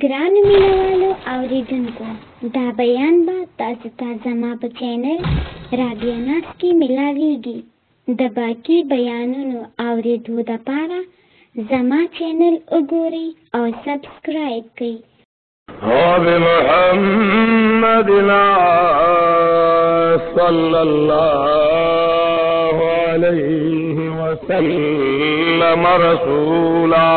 ګران مینوالو اوریدونکو دا بیان به تاسو ته زما په چینل رادیو ناس کې ملاویږي. د باقی بیانونو اوریدو دپاره زما چینل وګورئ او سبسکرایب کړئ وبمحمد صلى الله عليه وسلم رسولا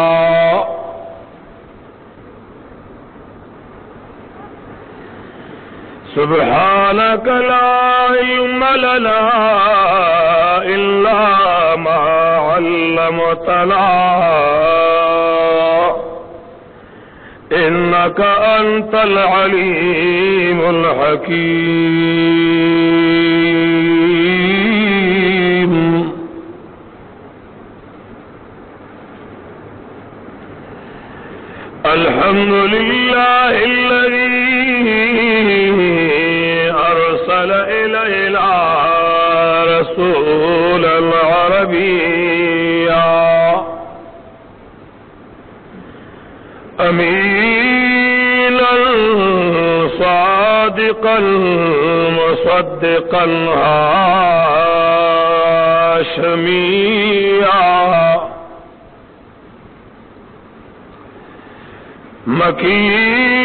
سبحانك لا علم لنا إلا ما علمتنا. إنك أنت العليم الحكيم. الحمد لله الذي أرسل إلينا رسولا عربيا أمينا صادقا مصدقا هاشميا. مكيا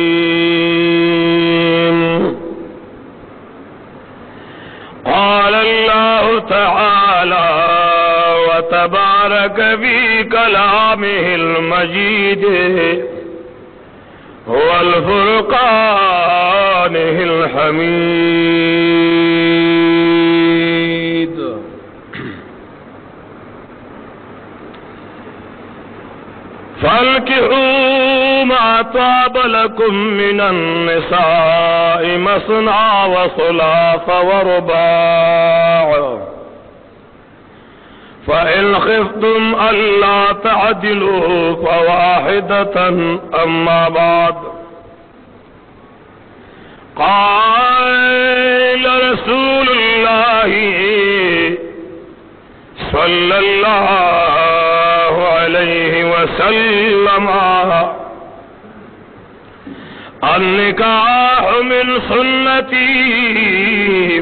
وتبارك في كلامه المجيد هو الفرقانه الحميد. فانكحوا ما طاب لكم من النساء مثنى وثلاث ورباع. فإن خفتم ألا تعدلوا فواحدة أما بعد. قال رسول الله صلى الله عليه وسلم النكاح من سنتي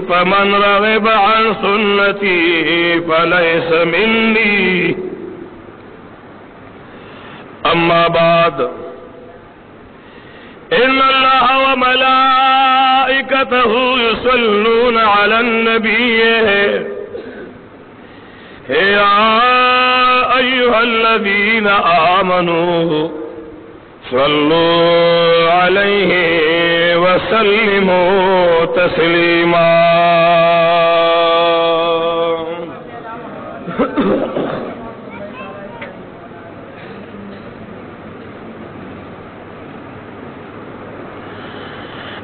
فمن رغب عن سنتي فليس مني. أما بعد إن الله وملائكته يصلون على النبي. يا أيها الذين آمنوا صلوا عليه وسلموا تسليما.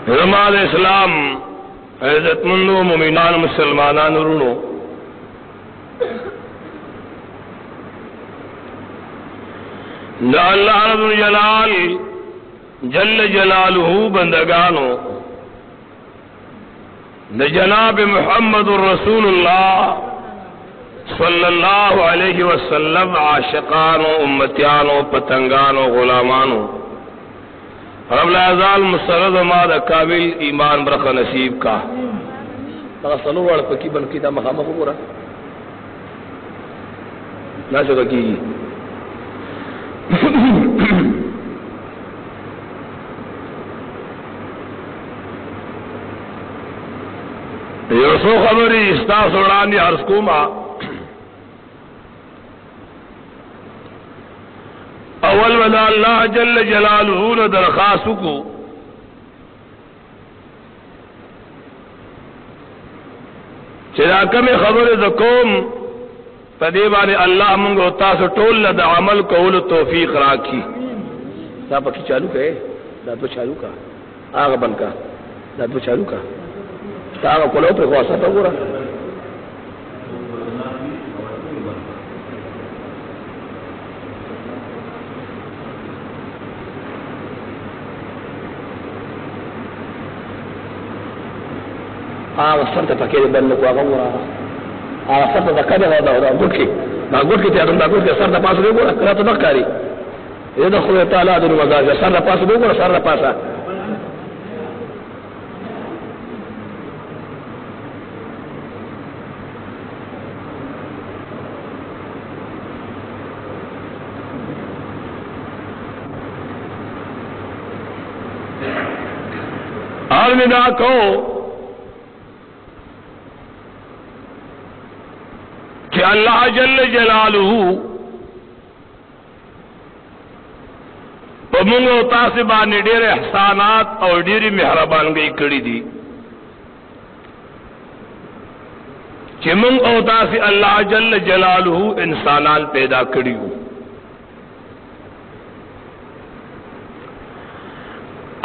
علماء اسلام عزت مندو ممینان مسلمانان رونو دا اللہ رب جلال جل جلالہ بندگانو. دا جناب محمد الرسول اللہ صلی اللہ علیہ وسلم عاشقانو امتیانو پتنگانو غلامانو. رب العزال مسرد ما دا کامل ایمان برخ نصیب کا. سلو وڑ پکی بلکی دا مخامخ پورا نہ چکا کی یوسو خبری استا سوڑانی عرض کوما اول ودا اللہ جل جلالہ نے درخواست کو۔ چرا کم خبر د پدی باندې الله موږ تاسو ټول له عمل کولو توفیق راکړي. دا پکې چالو کړي دا تو چالو کا. هغه بند کا. دا تو چالو کا. دا هغه کولو په خواصه ته وګوره. هغه ته پکې بند کو هغه وګوره هغه څه په ځکه دی دا ورو کې دا ګور کې ته دا ګور کې سر د پاسه دی ګور کړه ته نه کاری دې د خدای تعالی د مزاج سر د پاسه دی ګور سر د پاسه الوداع کو اللہ جل جلالہ پمنگ و تاسبان ڈیر احسانات اور ڈیری مہربان گئی کڑی دی چمنگ او تاسی اللہ جل جلالہ انسانان پیدا کڑی ہو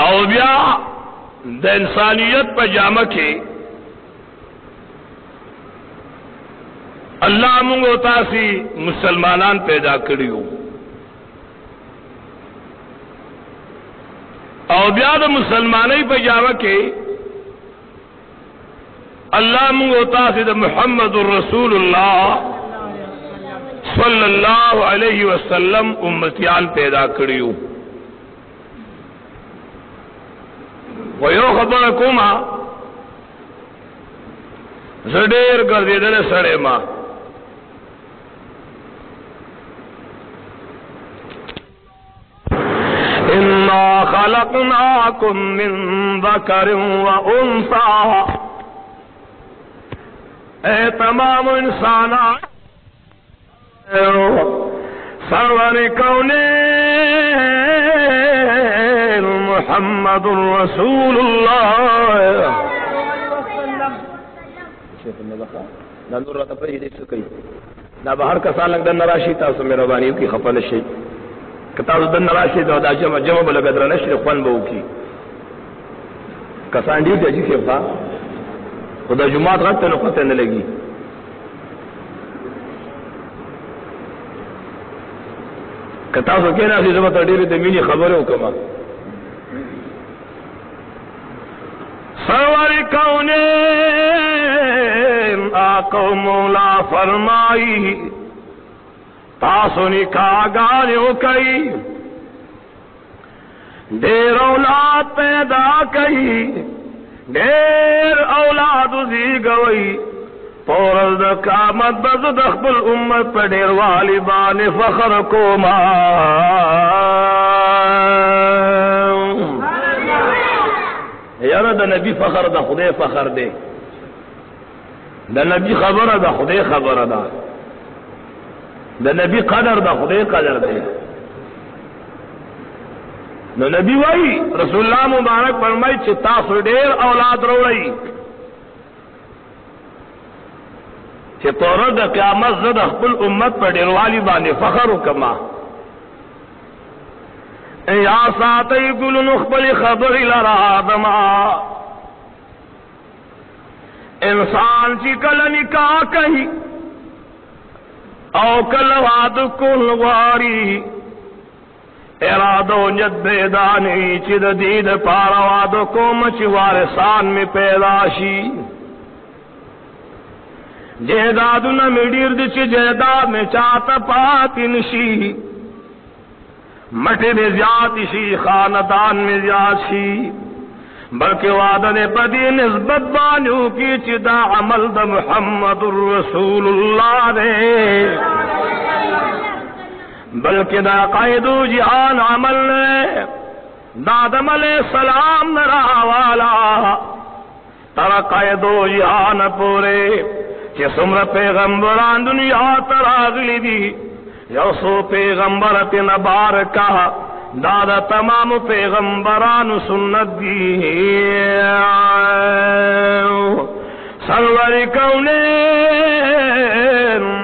او بیا د انسانیت پہ جامع کے الله موږ او تاسو مسلمانان پیدا کړیو او بیا د مسلمانۍ په جامه کې الله موږ او تاسو د محمد رسول الله صلی الله علیه وسلم امتیان پیدا کړیو و یو خبره کومه زډیر ګرځیدل سړی ما إنا خلقناكم من ذكر وأنثى. اے تمام انسان سرور کون محمد رسول اللہ. دا نور راته پرې دې څه کوي دا بهر کسان لګ د نراشي تاسو مې رواني کی خپل شي کتا د نراشي دا د جمع جمع بل بدر نشي خوان به وکي کسان دې د جې ښه خدا جمعات غته نو پته نه لګي. کتا سو کې نه چې زما ته ډېرې د مینې خبره وکما سرور کونین آقا مولا فرمائی تاسو نکاح گالیو کئی۔ دیر اولاد پیدا کئی۔ دیر اولاد زی گوئی پورز د قامت بز د خپل امت په ډیر والی باندې فخر کوما یاره د نبی فخر د خدای فخر دی د نبی خبره د خدای خبره ده د نبی قدر د خدای قدر دی. نو نبی وای رسول الله مبارک فرمای چې تاسو ډیر اولاد وروړی چې تور د قیامت زد خپل امت په ډیروالی باندې فخر وکما یا ساتي ګل نخبل خبر لرا دما انسان چې کله نکاح کوي او کله واد کول واری ارادو نیت بیدانی چې د دې د پاره واد کوم چې وارثان می پیدا شي جیدادونه می ډیر دي چې جیداد می چاته مٹی میں زیاد شی، خاندان میں زیاد شی. بلکہ وعدہ نے بدی نسبت بانیو کی چدا عمل دا محمد الرسول اللہ نے بلکہ دا قائدو جہان عمل نے دادم علیہ السلام نرا والا ترا قائدو جہان پورے کہ سمر پیغمبران دنیا تراغلی دی۔ یو سو پیغمبر پی نبارکا دادا تمام پیغمبران سنت دی سرور کون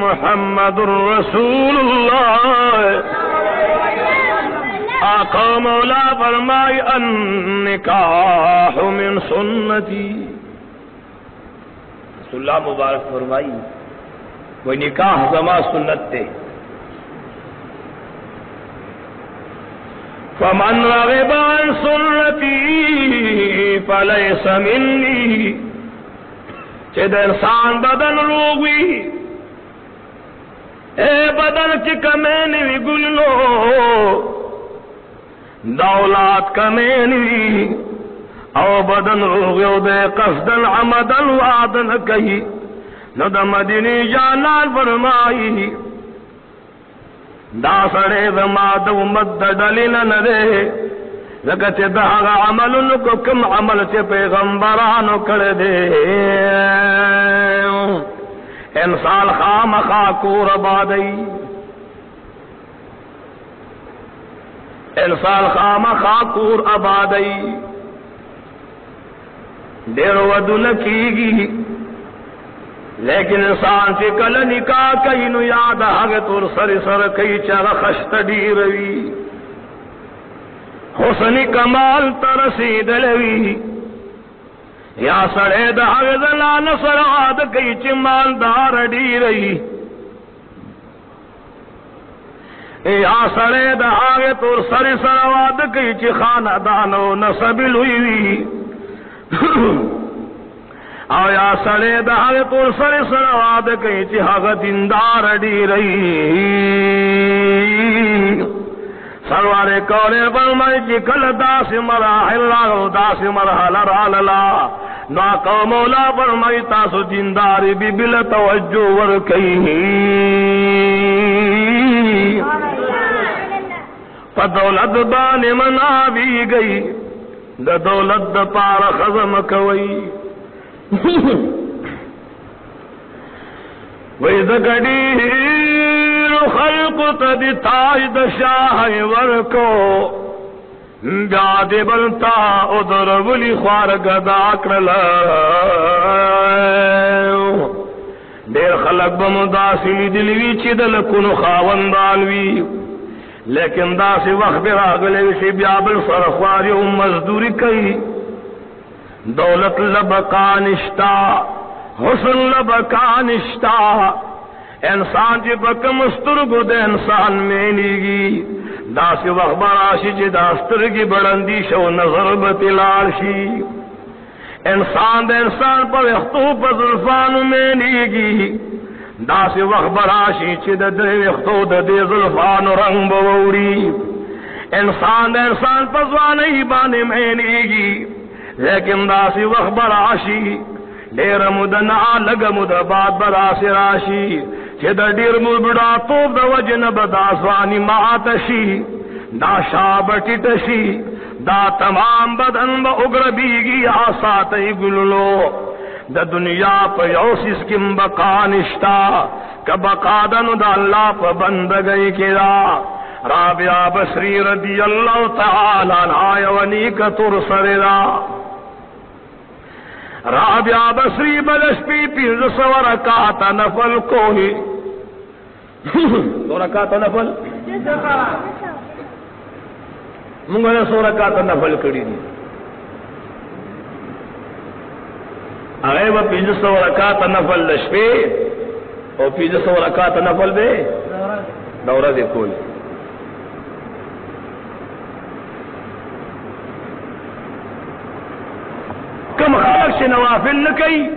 محمد الرسول اللہ۔ آقا مولا فرمائی ان نکاح من سنتی۔ رسول اللہ مبارک فرمائی، وہ نکاح زما سنت تے۔ فمن رغب عن سنتی فلیس منی چه د انسان بدن روغوی اے بدن کی کمین وی گلو دولات کمین وی، او بدن روغیو دے قصدن، عمدن وعدن کئی نو دا مدینی جانان فرمائی دا سړی زما د امت د ډلې نه نه دی لکه چې د هغه عملونو کو کوم عمل چې پیغمبرانو کړی دی انسان خامخا کور بادی انسان خامخا کور آبادی ډېر ودونه کېږي لیکن انسان سے کل نکاح کئی نو یاد آگے تو سر سر کئی چر خشت ڈی روی حسنی کمال ترسی دلوی یا سڑے داغ دلان سراد کئی چمال دار ڈی رہی یا سڑے داغ تو سر سرواد کئی چی خانہ دانو نسبل ہوئی۔ او یا سڑے دا دہاگ پور سڑے سڑواد کئی چی حق دندار ڈی رہی۔ سروارے کولے فرمائی چی جی کل داس مراحل لاغو داس مرحل رالالا نا کو مولا فرمائی تاسو دنداری بی بل توجہ ور کئی۔ پا دولت بانی منا بھی گئی دا دولت دا پار خزم کوئی۔ وی دگڑی خلق تدی تاج دشاہ ورکو بیاد بلتا ادر ولی خوار گدا کرل دیر خلق بمداسی دلوی چی دل کنو خاوندانوی لیکن دا سی وقت براغلے وشی بیابل سرخواری ام مزدوری کئی. دولت لبکا نشتا حسن لبکا نشتا انسان جی بکم استرگو دے انسان میں لیگی دا سی وقت براشی جی دا استرگی بڑندی شو نظر بتلال شی انسان دے انسان پر اختو پر ظلفان میں لیگی دا سی وقت براشی چی دا دے اختو دا دے ظلفان رنگ بوڑی انسان دے انسان پر زوانی بانے میں لیگی لیکن داسی وقت براشی دیر مدنا لگ مد باد براسی راشی۔ چه دا دیر مد بڑا توب دا وجن بداسوانی ماتشی دا شاب ٹٹشی، دا تمام بدن با اگر بیگی آساتی گللو۔ دا دنیا پا یوسیس کم بقا نشتا که بقا دا اللہ پا بندگئی کرا رابعہ بسری رضی اللہ تعالی عنہ ونی کتر سردا۔ رابعہ بسری بلش پی پیر سو رکعت نفل کوہی سو رکعت نفل؟ منگو نے سو رکعت نفل کری دی۔ اگے وہ پینز سو رکعت نفل لشپے اور پینز سو رکعت نفل بے دورہ دے کولی کم خلق چې نوافل نه کوي.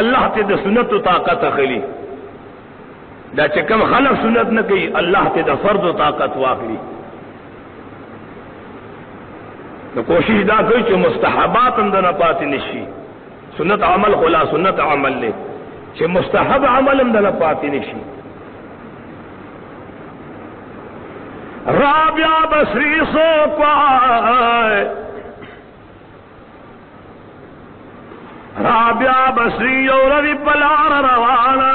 الله ته د سنت او طاقت اخلي. دا چې کم خلق سنت نه کوي الله ته د فرض او طاقت واخلي. نو کوشش دا کوي چې مستحبات هم نه پاتې نشي سنت عمل خلا سنت عمل له چې مستحب عمل هم نه پاتې نشي رابعہ بصری سو کو رابعہ بسری یو روی پلار روانا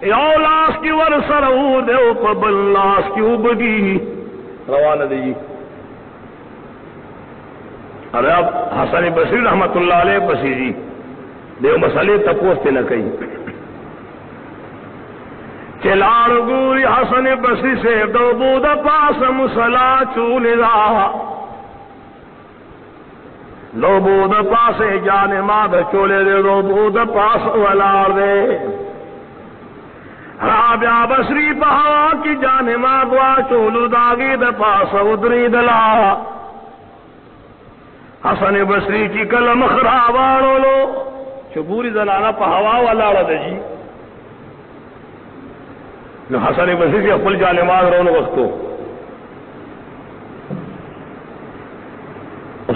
یو لاس کی ور سرو دیو پا بل لاس کی اوبگی۔ روانا دی۔ ارے اب حسن بصری رحمت اللہ علیہ بسی جی دیو مسئلے تپوس تے نہ کئی۔ چلاڑ گوری حسن بسی سے دو بود پاس مسلا چول را دو بود پاس جان ماد چولے دے دو بود پاس ولار دے۔ رابیا بسری پہا کی جان مادوا چولو داگی د پاس ادری دلا۔ حسن بسری کی کلم خراباڑو لو۔ چبوری زنانا پہوا والا جی۔ نو حسن بصری سے خپل جانماز رونو وختو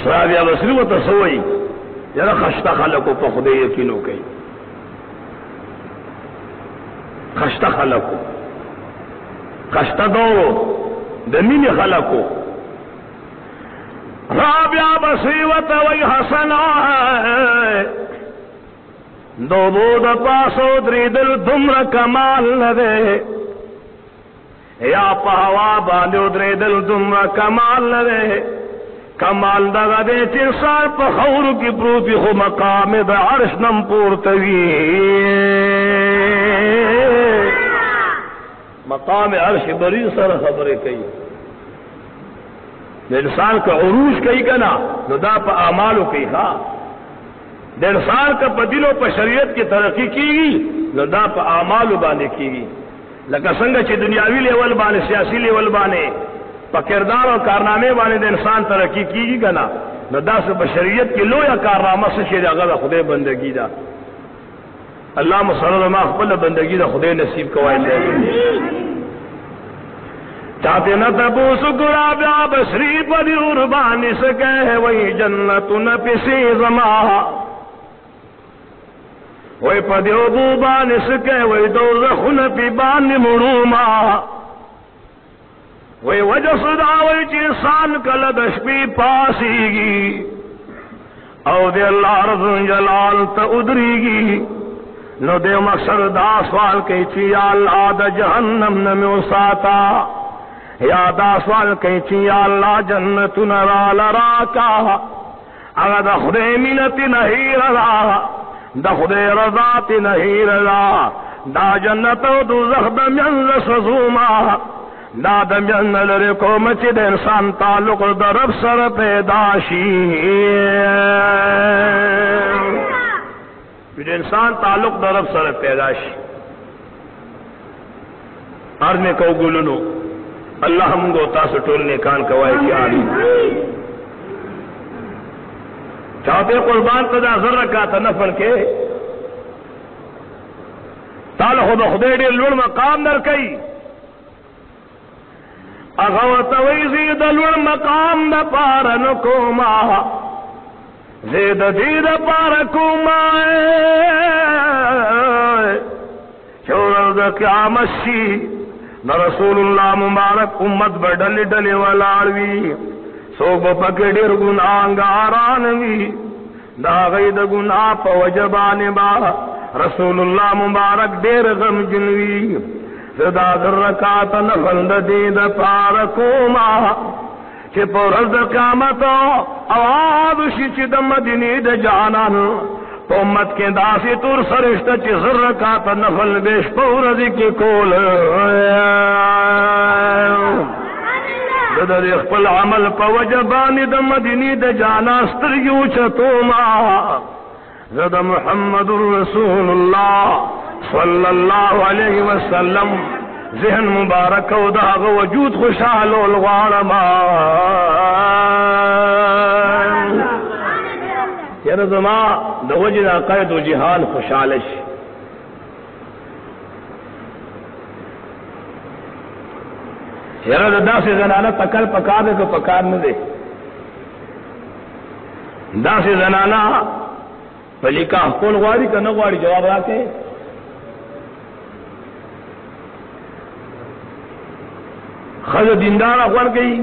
رابعہ بصری و تسوئی یرا خشتا خلقو پا خودے یقینو کئی خشتا خلقو۔ خشتا دو دمین خلقو۔ رابعہ بصری و توئی حسن دو بود پاسو دری دل دمر کمال ندے یا پہوا باندھو درے دل تم کمال لے کمال دگا دے چر سال پخور کی پروپی خو مقام دا عرش نم پورتوی مقام عرش بری سر خبر کئی. انسان کا عروج کئی کنا نو دا پا اعمالو کئی خواہ د انسان کا پدلو په شریعت کی ترقی کیږي نو دا په اعمالو باندې کیږي لکه څنګه چې دنیاوی لیول باندې سیاسی لیول باندې په کردار او کارنامه باندې د انسان ترقی کیږي کنه نو دا څه بشریت کې لویا کارنامه څه شي هغه خدای بندگی دا۔ الله مصلی ما خپل بندگی دا خدای نصیب کوای دې چاہتے نہ تبو سکرا بیا بسری پر اربان سکے وہی جنت نہ پسی زما۔ وہی پدیو بو بان سکے وہی دو زخن پی بان مروما۔ وہی وجہ صدا وہی چیسان کل دشپی پاسی گی۔ او دے اللہ رضا جلال تا ادری گی۔ نو دے مقصد دا سوال کئی چی یا اللہ دا جہنم نمیو ساتا۔ یا دا سوال کئی چی یا اللہ جنت نرا لرا کا۔ اگا دا خدے منتی نہیں رضا۔ دا خدے رضا تی نہیں رضا۔ دا جنت و دو زخد من سزوما دا دا من یعنی لرکو مچی دا انسان تعلق دا رب سر پیدا شی۔ پھر انسان تعلق دا رب سر پیدا شی۔ عرض میں کو گلنو، اللہ ہم گو تاسو ټول نے کان کوای کی عالی چاہتے قربان تدا ذرہ کا نفل کے۔ تال خود خدای ډیر لوړ مقام در کوي اغه توي زید لوړ مقام د پار نو کوما زید دې د پار کوما شور د قیامت شي نہ رسول اللہ مبارک امت بڈل ڈلے ولاڑوی سو پکے ڈیر گناگاران وی دا غی د گنا پوجبان با رسول اللہ مبارک ډیر غم جنوی. صدا در رکات نفل د دې د پار کوما چې پر ورځ قیامت اواز شي چې د مدینه جانان تو امت کے داسی تور سرشت چی زر رکات نفل بیش پورزی کی کول دد خپل عمل په وجبانی د مدینی د جانا سترګو چتو ما زد محمد رسول الله صلی الله علیه وسلم. ذهن مبارک او دا وجود خوشاله الغوالما یره زما د وجنا قید او جهان خوشاله شي. یره د داسې زنانه تکل پکار دے کو پکار نه دے داسې زنانه پلیکا کول غواړي کنه غواړي؟ جواب راکې خزه دیندار اخوان کوي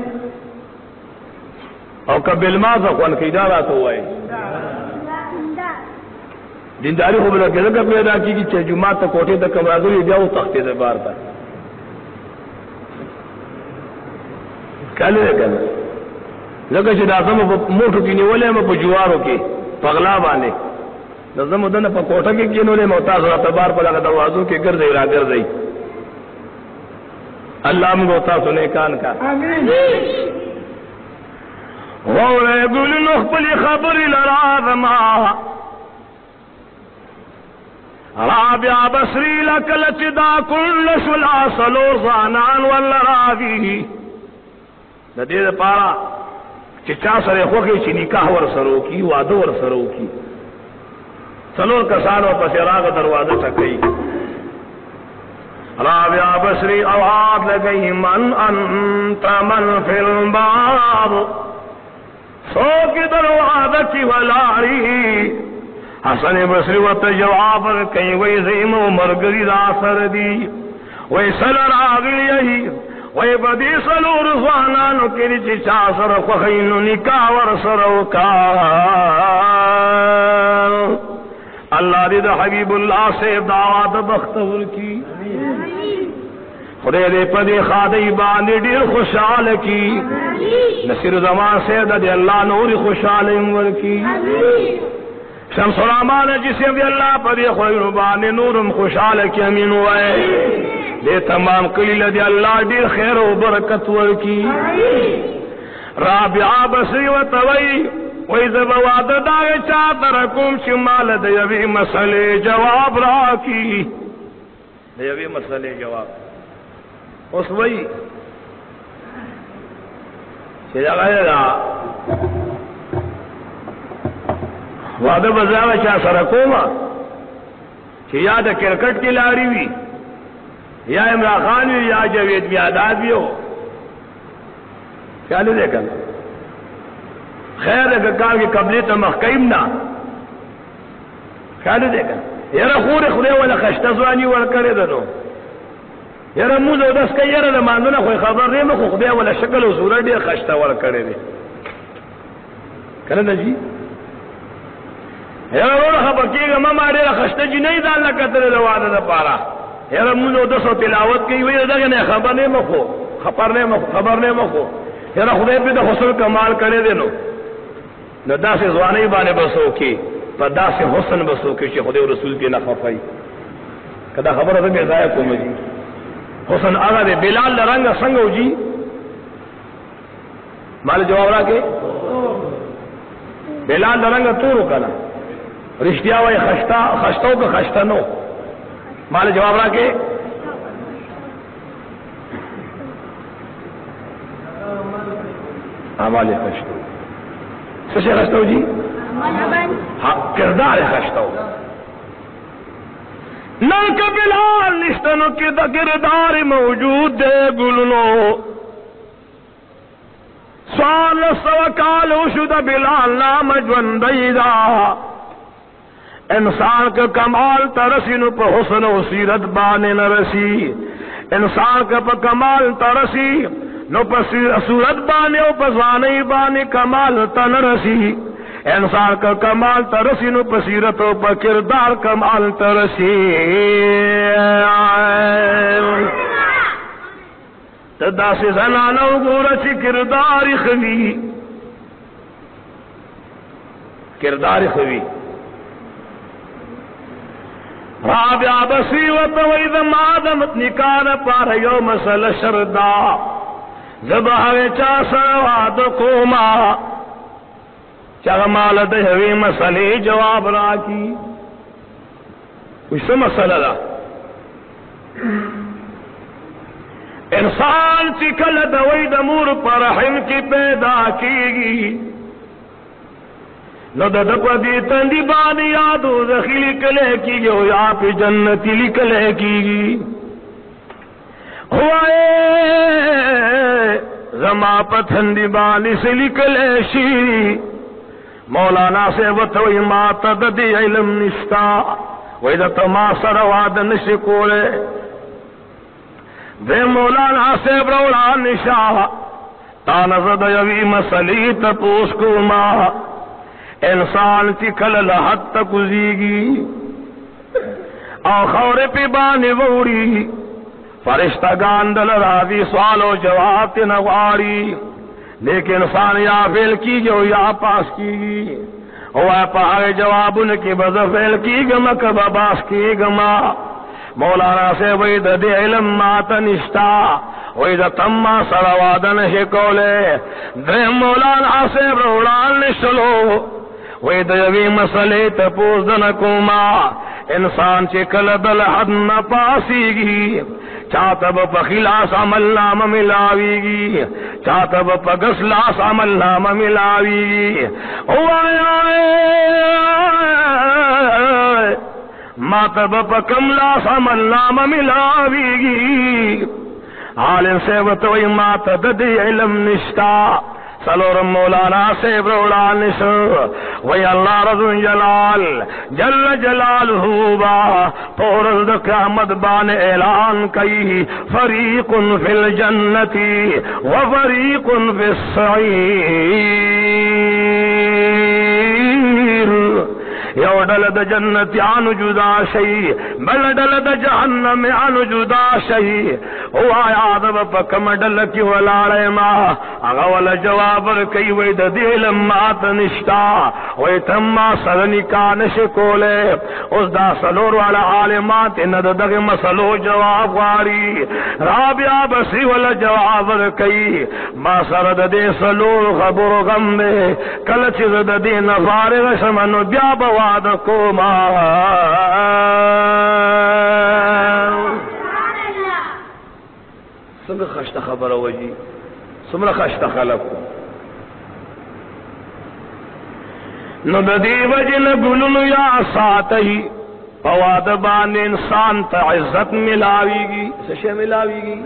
او کبل ما ځخوان کوي دا راته وایي دینداری خو بل کې پیدا کیږي چې جمعه ته کوټه د کمرادو بیا او تختې د بار ته. کله کله. لکه چې دا سم په موټو کې نیولې م په جوارو کې پغلا باندې. نظم دن په کوټه کې کینولې موتا سره تبار په لګا دروازو کې ګرځي را ګرځي الله موږ تاسو نه کان کا امين وره ګل نو خپل خبر لرازما رابع بصری لکل چدا کل شلا سلو زانان ولا راوی د دې لپاره چې چا سره خوږی چې نکاح ور سره کی واده ور سره کی څلور کسانو پسې راغ دروازه ټکې رابع بصری اوعاد لگئی من انت من فی الباب سوک دروازه کی ولاری حسن بصری و جواب کئی وی زیم و مرگری دا سر دی. وی سل راغلی ای، وی بدی سلو رضوانانو کری چی چا سر خوخینو نکا ور سرو کار. اللہ دا حبیب اللہ سے دعوات بختور کی۔ خدای دې په دې خادای باندې ډیر خوشاله کی۔ نصیر زمان سے د الله نور خوشاله ور کی۔ شمس الرحمان جسے بھی اللہ یہ خویر باندې نورم خوشاله کی امین وای دې تمام کلی لدی الله ډیر خیر او برکت ور کی۔ رابعه بصری و توي وای زب وعده دا چا تر کوم چې مال د یوې مسلې جواب راکی د یوې مسلې جواب. اوس وای چې دا غیر دا واده بزاوه چا سره کومه چې یا د کرکټ کې لاري وي یا عمران خان وي یا جاوید میاداد وي خیال دې کنه خیر دې کار کې قبلي ته مخکیم نه خیال دې کنه یره خور خدای ولا خشته ځواني ور کړې ده نو یره موږ د داس کې یره مانونه خو خبر نه مخ خدای ولا شکل او صورت ډیر خشته ور کړې دي کنه جی؟ یره ور خبر کېږه ما ما ډیر خشته جی نه ځان لکتل د واده د پاره یره موږ د سو تلاوت کوي وی دغه نه خبر نه مخو۔ خبر نه مخو خبر نه مخو۔ یره خدای په د حسن کمال کړی دی نو نو داسې ځواني باندې بسو کې په داسې حسن بسو کې چې خدای رسول کې نه خفای کدا خبره ده به ځای کوم جی حسن هغه دی بلال رنگ څنګه وجي مال جواب راکې؟ بلال رنگ تور کنا رښتیا وای خشتا خشتو که خشتا نو. مال جواب راکې؟ اعمال خشتو څه شي خشتو جی؟ حق کردار خشتو نل کا بلال نشتنو کی دا کردار موجود دے گلنو۔ سوال سو کالو شد بلال نام جوندئی دا انسان کا کمال ترسی نو پا حسن و سیرت بانے نرسی انسان کا پا کمال ترسی۔ نو پا صورت بانے و پا بانے کمال تنرسی انسان کا کمال ترسی نو پسیرت و پا کردار کمال ترسی تدا سے زنانو گورا چی کردار خوی۔ کردار خوی۔ رابع بسی و توید مادم نکان پار یو مسل شردا۔ زبہ چا سواد کوما. چاہ مال دہوی مسئلے جواب را کی. کچھ مسئلہ دا. انسان چکل دوئی دمور پر رحم کی پیدا کی گی نو د دپ دی تندی باد یادو زخیلی کلے کی گی یا پی جنتی لکلے کی گی ہوئے۔ زما پتھندی بانی سے لکلے شیری مولانا سے وتوی ما تددی علم نشتا۔ ویدہ تما سر واد نشکولے۔ دے مولانا سے برولا نشا۔ تانزد یوی مسلی تپوس کو ما انسان تی کل لحد تک زیگی آخور پی بانی ووری فرشتہ گاندل راضی سوال و جواب تی نغاری لیکن انسان یا فیل کی جو یا پاس کی او پہاڑ جواب ان کی بزفیل کی گما کب باس کی گما مولانا سے وہی دد علم مات نشتا وہی تما سروادن شکولے. دے مولانا سے روڑان نشلو. وہی دوی مسئلے تپوز دن کوما انسان چی کل دل حد نہ پاسی گی۔ چاتب پخلاس عمل نام ملاوی گی۔ چاتب پگسلاس عمل نام ملاوی گی۔ او آیا ماتب پکملاس عمل نام ملاوی گی۔ عالم سے وطوئی ماتد دی علم نشتا۔ سلورم مولانا سے بروڑا وی اللہ رضو جلال، جل جلال ہوبا پورل قیامت بان اعلان کئی، فریق فی الجنتی و فریق فی السعیر۔ یو ڈل د جنت آن جدا شئی، بل ڈل د جہنم آن جدا شئی۔ او آیا دب پکم ڈل کی ولاڑے ما اگا ول جواب کئی وی د دیل مات نشتا وی تم ما سرنی کانش کولے اس دا سلور والا عالمات ان د دغ مسلو جواب غاری۔ رابیا بسی ول جواب کئی ما سر د دې سلور خبر غم دے۔ کل چیز د دې نفارغ شمنو، بیا بوا وعد کو ما څنګه خشته خبره وږي څومره خشته خلک نو د دې وجل ګلونو یا ساتي پواد باندې انسان ته عزت ملاويږي څه شي ملاويږي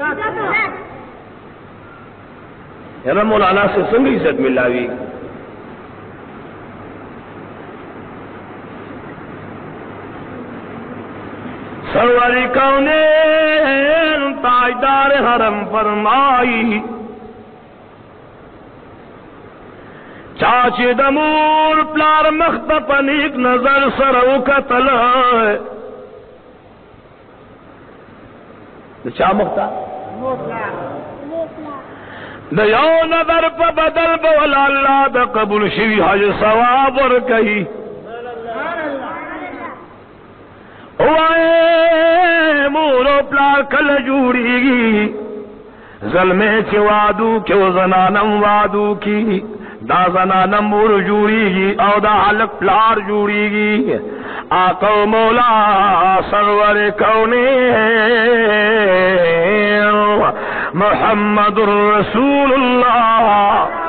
یره مولانا سے څنګه عزت ملاويږي سروری کونے تاجدار حرم فرمائی۔ چاچی دمور پلار مخت پنیک نظر سرو کا تل چا مختا؟ د یو نظر په بدل بول الله د قبول شوی حج ثواب ور کوي مورو پلار کل جوڑی گی ظلمے چ وادو کیو زنانم وادو کی، دا زنانم مور جوڑی گی او دا حلق پلار جوڑی گی۔ آقو مولا سرور کونے محمد رسول اللہ۔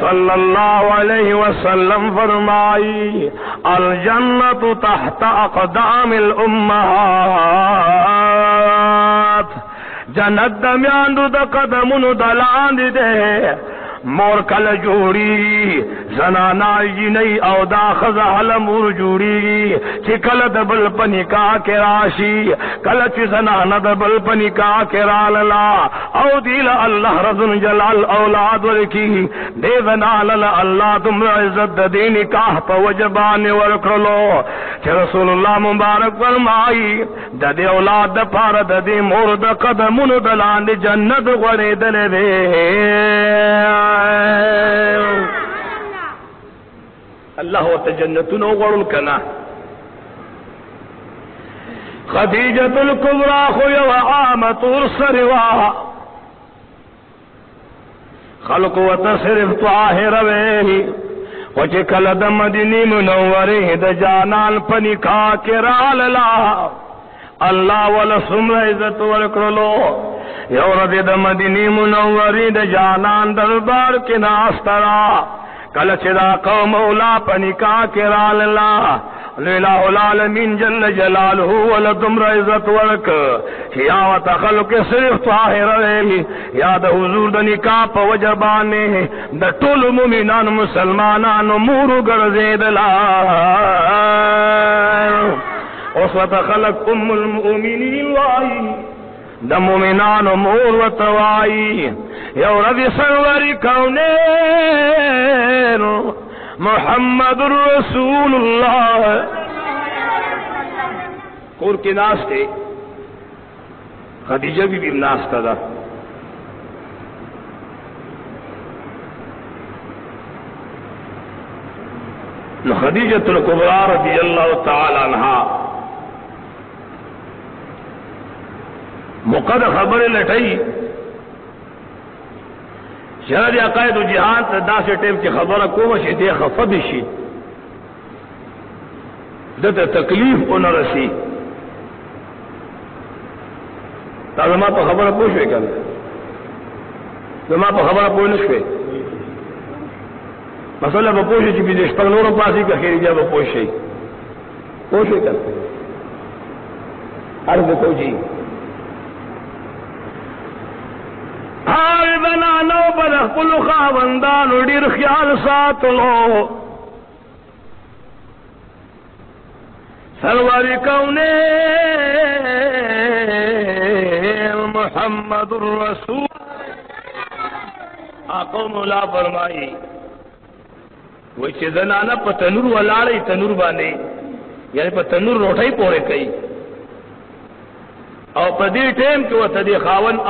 صلی اللہ علیہ وسلم فرمائی، الجنت تحت اقدام الامہات۔ جنت دمیاندو دا قدمون دلان دے مور کل جوڑی، زنانا جی جنئی او دا خزا مور جوڑی، چی کل دبل پنکا کے راشی، کل چی زنانا دبل پنکا کے راللا، او دیل اللہ رضن جلال اولاد ورکی، دے زنال اللہ تم عزت دے نکاح پا وجبان ورکرلو، چی رسول اللہ مبارک فرمائی، دا دے اولاد دا پار، دا دے مور، دا قدمون دلان جنت غرے دلے دے اللہ و تجنتنو غرل کنا خدیجت الکبرا خوی و آمت ارسروا خلق و تصرف طاہر ویہی وچ کل د مدینی منوری د جانان پنکا کرال لا اللہ ولا سمر عزت ورکرلو یو رد د مدینی منوری د جانان دربار کې ناسترا. کله چې دا قوم اولا پنکا کرال لا لیلا العالمین جل جلاله ول دمر عزت ورک. یا وتخلق صرف طاهر ویلی یا د حضور د نکاح په وجبانه د ټول مومنان مسلمانانو مور ګرځیدلا اوس وتخلق ام المؤمنین وای د مومنانو مور وتوای یو ربی سروری کونین محمد رسول اللہ کور کے ناس تھے خدیجہ بھی بھی ناس تھا نو خدیجت القبرا رضی اللہ تعالی عنہ مقد خبر لٹئی شرد عقائد و جہان تا دا سے ٹیم کی خبر کو شی دے خفد شی دتا تکلیف کو نہ رسی. تا زما پا خبر پوشوے کل زما پا خبر پوش نشوے مسئلہ با پوشی چی بیدش پک نورم پاسی کا خیری جا با پوشی پوشوے کل عرض کو جی آل زنانو پر خپل خاوندانو ډیر خیال ساتلو. سرور کونے محمد الرسول. آقو مولا فرمائی وی چې زنانه په تنور ولاړې تنور باندې یعنی په تنور روټۍ پورې کوي او په دې ټیم کې وته دې خاون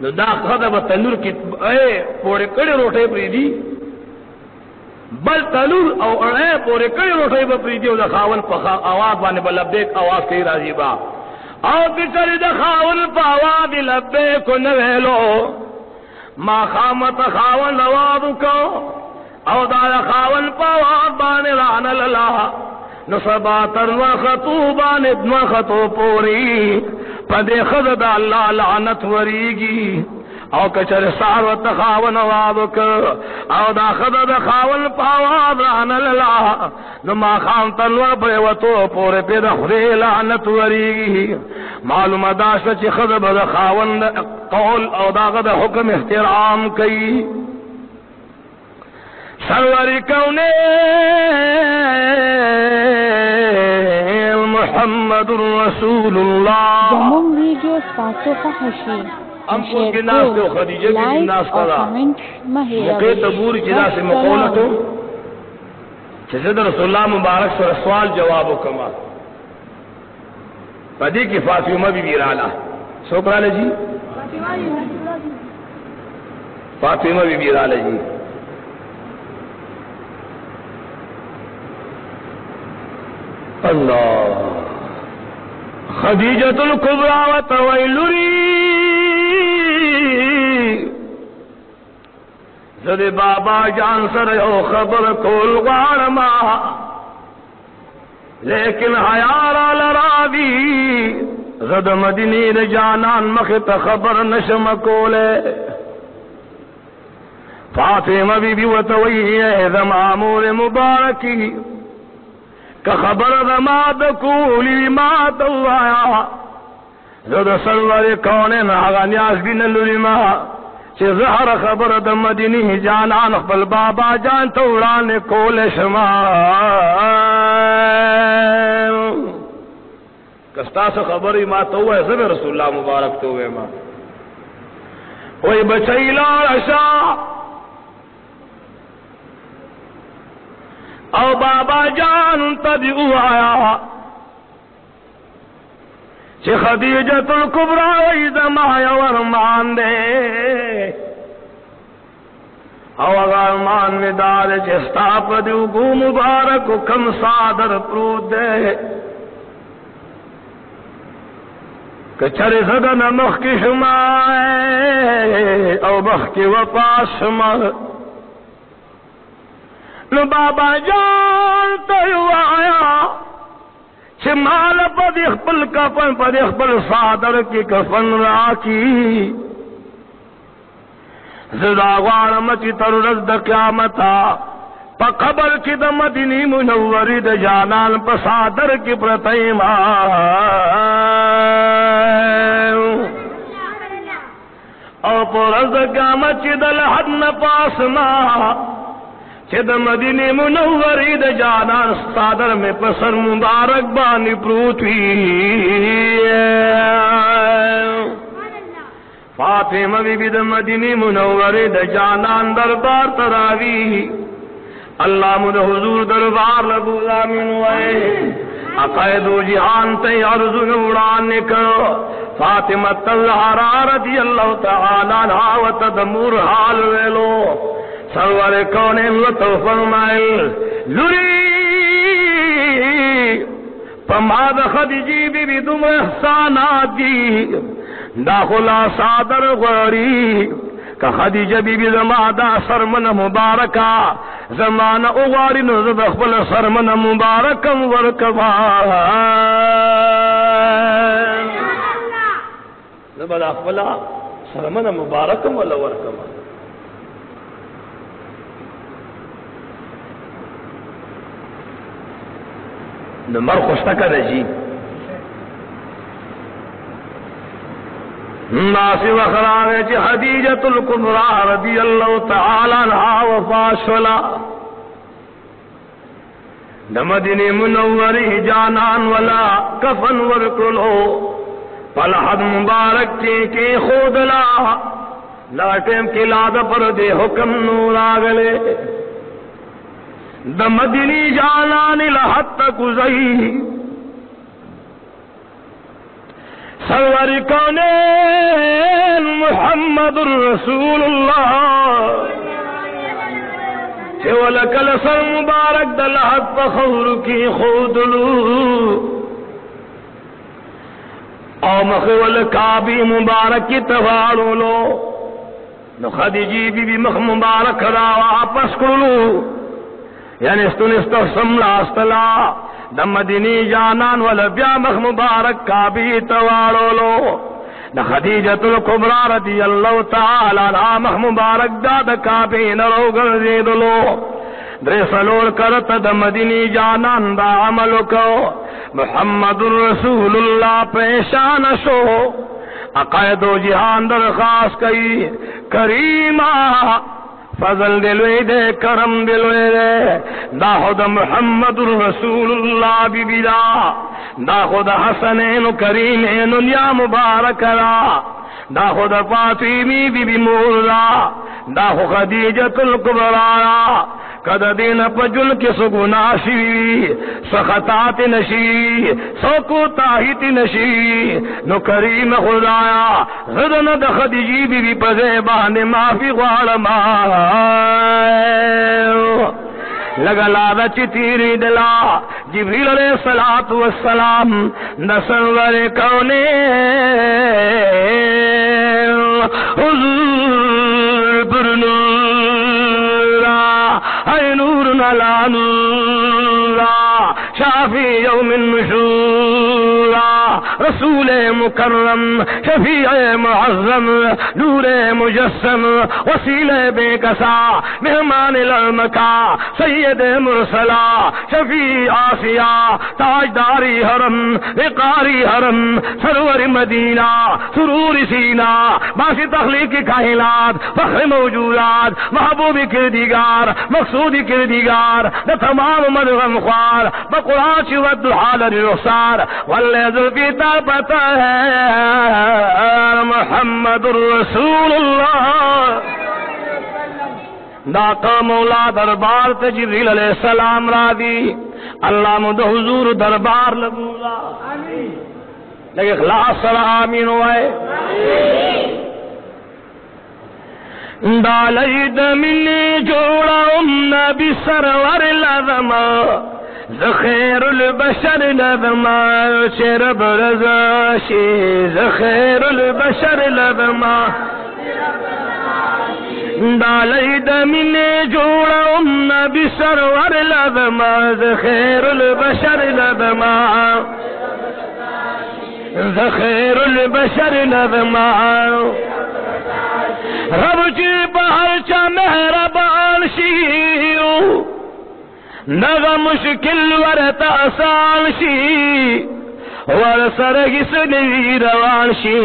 نو دا خدا با تنور کی اے پوڑے کڑے روٹے پری دی بل تنور او اے پوڑے کڑے روٹے با پری دی او دا خاون پا خا... آواز بانے با لبیک آواز کئی راضی با او کچر دا خاون پا آواز لبیک نویلو ما خامت خاون آوازو کو او دا خاون پا آواز بانے ران اللہ نو سبا تر وختوبان خطو پوری پدې خد د الله لعنت وریږي او کچر سار و تخاون وابک، او دا خد د خاون پاواد ران الله نو ما خان تنور پر وتو پورې په د خدای لعنت وریږي معلومه دا چې خد د خاون دا قول او دا د حکم احترام کوي سرور کونے محمد رسول اللہ۔ زمون ته شي ام اوس کې ناس ته خدیجه کې ناس تبور د رسول الله مبارک سره سوال جواب کې فاطمه بی بی رااله سوکراله جی۔ فاطمه بی بی رااله جی۔ اللہ. خدیجت القبرا و تویلری. زد بابا جان سر او خبر کول غارما لیکن حیارا لرابی زد مدنی رجانان مخت خبر نشم کولے. فاطمہ بی بی و تویی اے معمول مبارکی. که خبر زما د کولی ما تو آیا زه د سرور کونین هغه نیاز بین لوري ما. چې زهر خبر د مدینه جانان خپل بابا جان ته کول شما کستا څه خبرې ما ته وای زه رسول الله مبارک ته ما وای بچی لاړ شاه او بابا جان تبی آیا. چه خدیجت الکبرا وی زمایا ورمان دے. او اغرمان میں دار چستا پدیو گو مبارک کم صادر پرود دے. کچر زدن مخ کی شما او مخ کی وپاس شما نو بابا جان ته وایا چې مال په خپل کفن په خپل صادر کې کفن راکی زدا غواړم چې تر ورځ د قیامت په قبر کې د مدینی منورې د جانان په صادر کې پرته ما او په ورځ د قیامت چې د لحد نه پاس ما چې د مدینه منورې د جانان صادر میں پسر مبارک باندې پروت وی فاطمه بی بی د مدینه منورې د جانان دربار تراوی۔ الله مد حضور دربار لبو زامن وای عقائد و جہان تے عرض نوڑان نکو فاطمہ الزہرا رضی اللہ تعالی عنہ و تدمور حال ویلو۔ سرور کون تو فرمائل لری پماد خدیجی بی بی دم احسانات دی۔ داخلا صادر غری کہ خدیجہ بی بی زما دا سرمن مبارکا زمان اغاری نزد اخبر سرمن مبارکم ورکبا زبد اخبر سرمن مبارکم ولا ورکبا نمر خوشتک رجی ناسی و وخرانے چی حدیجت القبرہ رضی اللہ تعالی عنہ وفاشولا نمدنی منوری جانان ولا کفن ورکلو پلحد مبارک چی کی خود لا لاٹیم کی لاد پر دے حکم نور آگلے د مدنی جانان لحد تک زئی سرور کونین محمد الرسول اللہ۔ ولکل سر مبارک د لحد پخور کی خودلو او مخول کابی مبارک کی تفاڑو لو۔ نو خدیجی بی بی مخ مبارک را واپس کرلو یعنی استن استفسملا استلا د مدینی جانان ول بیا مخ مبارک کا بھی تواڑو لو د خدیجۃ الکبرى رضی اللہ تعالی عنها مخ مبارک دا د کا بھی نرو گرزیدلو. در سلور کرت د مدینی جانان دا عمل کو. محمد رسول اللہ پیشان شو. عقائد و جہان درخواست کئی کریمہ فضل دلوئے دے، کرم دلوئے دے۔ دا خود محمد رسول اللہ بی بی دا دا خود حسنین کریم یا مبارک را۔ دا خود فاطمی بی بی مولا، دا خود خدیجت القبرا کد دین پجل کے سگو ناشی، سخطات نشی سوکو تاہیت نشی، نو کریم خدایا، غدن د خدیجی بی بی پزے بانے معافی غوال لگا لادا چی تیری دلا، جبریل علیہ الصلات والسلام نسور کونے حضور نورا اے نور نلا نورا اچھا شافی یوم النشورا رسول مکرم، شفیع معظم، نور مجسم، وسیل بے کسا مہمان لرمکا سید مرسلا، شفیع آسیا تاجداری حرم، وقاری حرم، سرور مدینہ، سرور سینا، باسی تخلیق کائنات، فخر موجودات، محبوب کردگار، مقصود کردگار دا تمام مدغم خوار بقرآن چی ود حال رخصار واللیزل فی پتا ہے محمد الرسول اللہ۔ داتا مولا دربار تے جبریل علیہ السلام را دی۔ اللہ مد حضور دربار لگولا لیکن اخلاص سر آمین ہوئے۔ دالی دملی جوڑا ام نبی سرور لذما زخیر البشر لذما شر برزا شی. زخیر البشر لذما دالی دمین جوڑا ام نبی سرور لذما زخیر البشر لذما زخیر البشر لذما رب جی بہر چا مہربان شیو نغا مشکل ورتا آسان شی، ور سر سرگس نوی روان شی۔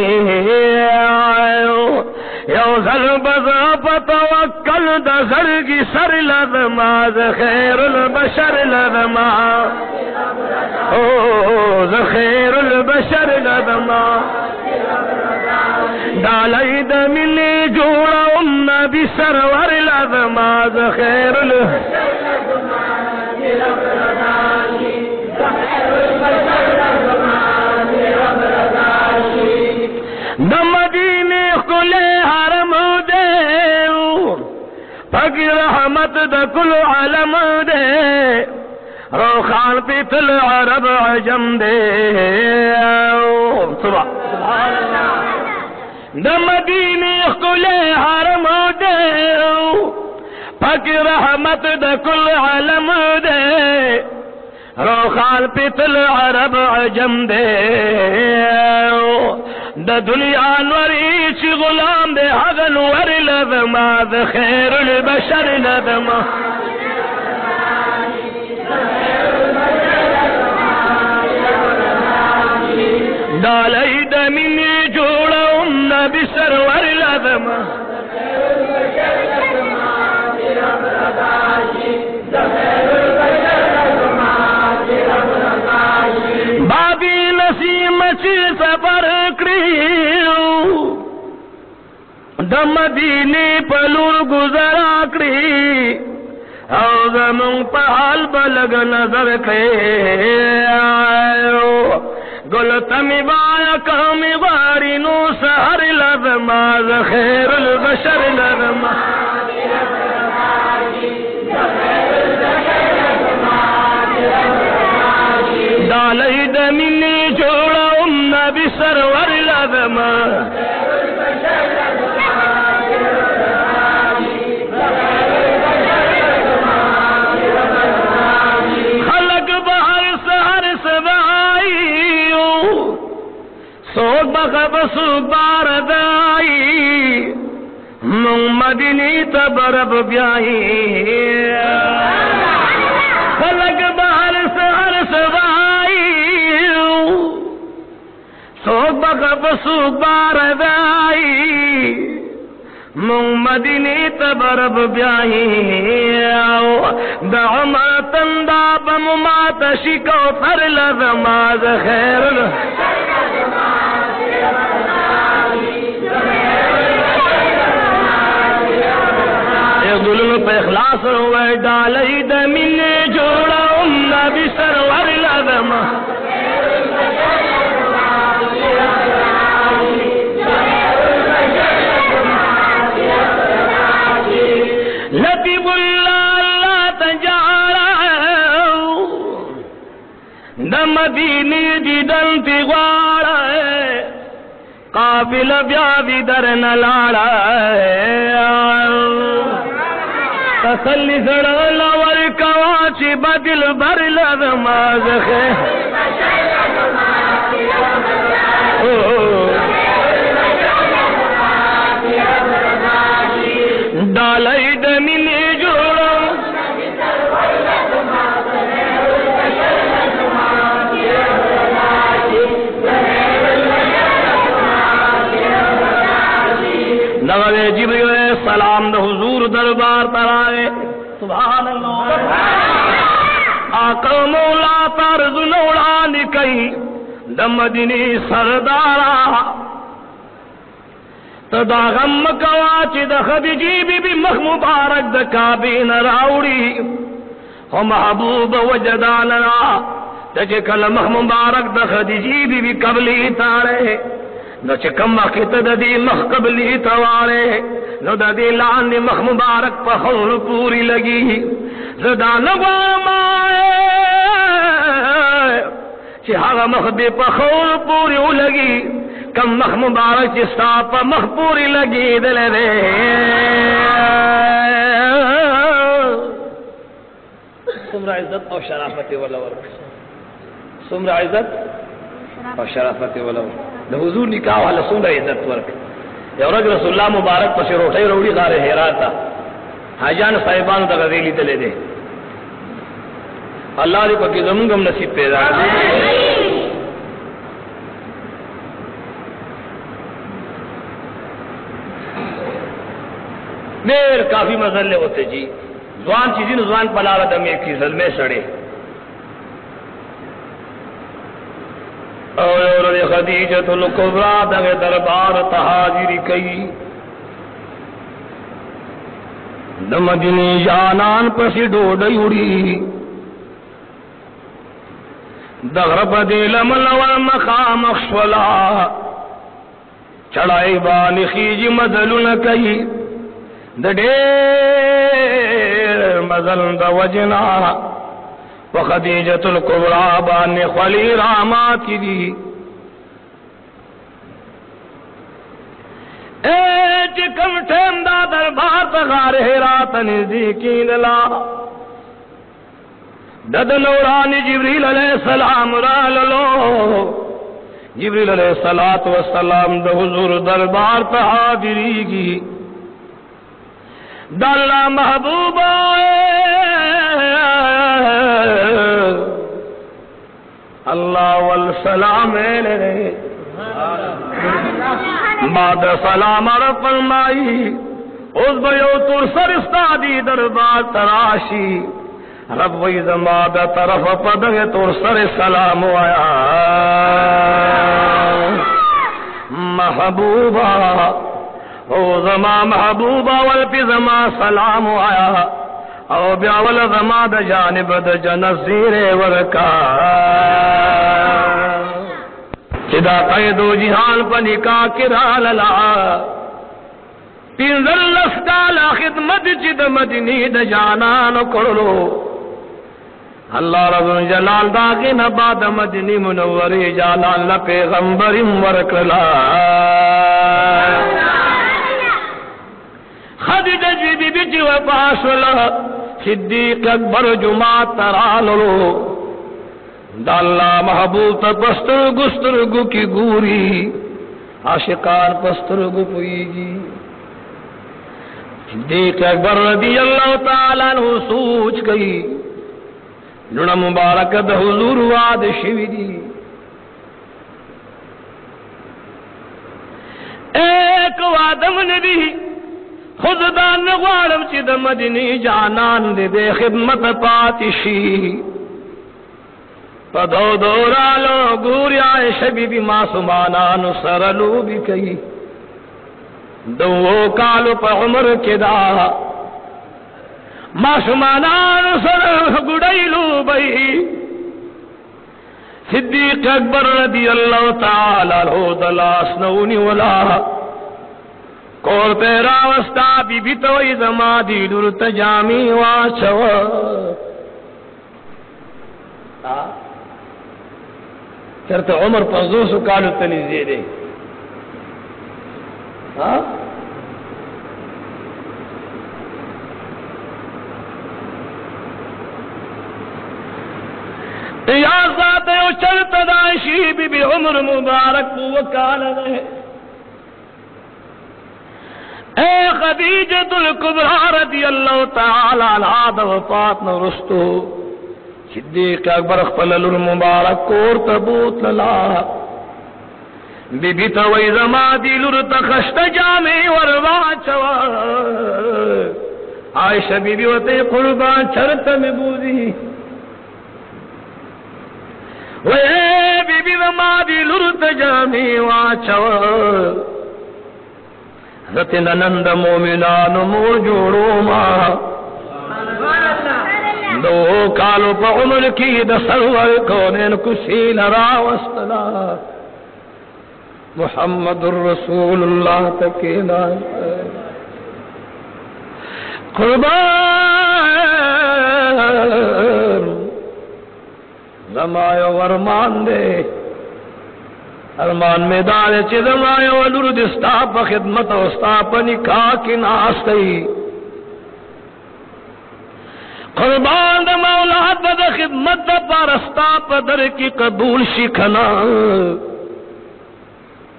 یو زل بزا پتوکل دا زرگی سر لدما زخیر البشر لدما او زخیر البشر لدما ڈالی دملی جوڑا ام نبی سرور لدما زخیر دمدینے کلے حرم دے پکی رحمت د عالم دے روخان پی تل عرب عجم دے سبحان د مدینه خل حرم دے پکی رحمت د کل عالم دے روخان پی تل عرب عجم دے د دنیا نوری چی غلام دے حق نور لذما د خیر البشر لذما ڈالی دمینی جوڑا ام نبی سرور لذما د مدینه په لور گزارا او زمون په حال بلګ نظر کړی. گل تمی بایا کمی غاری نو سهر لذما خیر البشر لذما ڈالی دمینی جوڑا ام نبی سرور لذما سوک بخب سوک باردائی من مدینی تبرب بیائی۔ خلق بہر سہر سبائیو سوک بخب سوک باردائی من مدینی تبرب بیاہی دا عمر تندا بممات شکو فر لذماز خیر۔ ایک پہ اخلاص ہوئے ڈالی دمین جوڑا ام نبی سرور لذما لطیب اللہ اللہ تجارا دی دنتی قابل بیا وی در نه تسلی زړه لور کوا چې بدل بر لزمازخه ډالۍ د مینې جوړو نغوے جبریل علیہ السلام د حضور نوڑا نکئی د مدینی سردارا. تدا غم کوا چې د خدیجی بی بی مخ مبارک د کابین راوړي او محبوب وجداننا د چې کله مخ مبارک د خدیجی بی بی قبلی تاره نو چې کم وخت د دې مخ قبلی تواړه نو د دې لاندې مخ مبارک په خور پوری لګي زدا نغوام چې هغه مخ دې په خور پوری ولګي کم مخ مبارک چې ستا په مخ پوری لګي دلې سمرا عزت او شرافت ولا ورک۔ سمرا عزت او شرافت ولا د حضور نکاح والا سمرا عزت ورک۔ یو ورځ رسول الله مبارک پسې روټي وروړي غاره هراتا حاجان صاحبانو ته غوېلی تلې دي الله دې پکې زموږ هم نصیب پیدا کړي ډېر کافی مزل وته جی۔ ځوان چې دین ځوان پلاړه د مې کې ظلمې سړې او اور خدیجه تل کبرا دغه دربار ته حاضری کړي د مدینه جانان پسې ډوډۍ وړي د غرب دی لمن ور مخامخ شولا. چړای باندې خيږي مدلونه کوي د ډېر نظر د وجنا. وخدیجه الکبرى باندې خلی رحمات دي اے چې کوم دا دربار ته غار هرات نزدیکین لا. دد نورانی جبریل علیہ السلام را للو۔ جبریل علیہ الصلات والسلام د حضور دربار ته حاضریږي د الله محبوب الله والسلام علیہ۔ بعد سلام عرب فرمائی۔ اس بیو تر سر استادی دربار تراشی۔ رب وی زما دا طرف پدغ تر سر سلام آیا۔ محبوبا، او زما محبوبا والپی زما سلام آیا۔ او بیاول زما د جانب د جنت زیر ورکا۔ چدا قید و جہان پا نکاح کرا للا پینزل لسکالا خدمت چد مدنی د جانان کرلو۔ اللہ رب جلال داغی نباد مدنی منوری جانان لپیغمبرم ورکلا خدیجہ جی بی بی جی وپاسولا صدیق اکبر جماعت ترالو دا اللہ محبوب تا پستر گستر گو کی گوری. عاشقان پستر گو پوئیگی صدیق اکبر رضی اللہ تعالیٰ عنہ سوچ گئی. نڑا مبارک دا حضور واد شوی دی. ایک وادم نبی خود دا نغوارم چی دا مدنی جانان دے بے خدمت پاتی شی پا دو دورالو گوری آئیش بی بی معصومانانو سرلو بی کئی. دو کالو پا عمر کدا معصومانانو سر گڑیلو بئی صدیق اکبر رضی اللہ تعالی عنہ دلاس نونی ولا۔ کور پیرا وستا بی بی توئی زما دی دور تجامی واچو۔ چرته عمر پنځوسو کالو ته نږدې دی یا ذات او چلت داشی بی بی عمر مبارک و کال رہے۔ اے خدیجت الکبرى رضی اللہ تعالی عنہ د وفات نو رستو۔ صدیق اکبر خپل لور مبارک کور تبوت للا بی بی ته وای زما دی لور ته خشت جامې وروا چوا۔ عائشہ بی بی وته قربان چرته می بوزي وے بی بی زما دی لور ته جامې حضرت ننند مومنانو مور جوړو ما دو کالو پا عمر کی د سرور کونین کسی لرا وستلا محمد الرسول اللہ تکینا قربان زمایو ورمان دے۔ ارمان میں دارے چی زمایو ولور دستا پا خدمت و ستا پا نکاح کی ناستی قربان دا مولا دا خدمت دا پارستا پا در کی قبول شکنا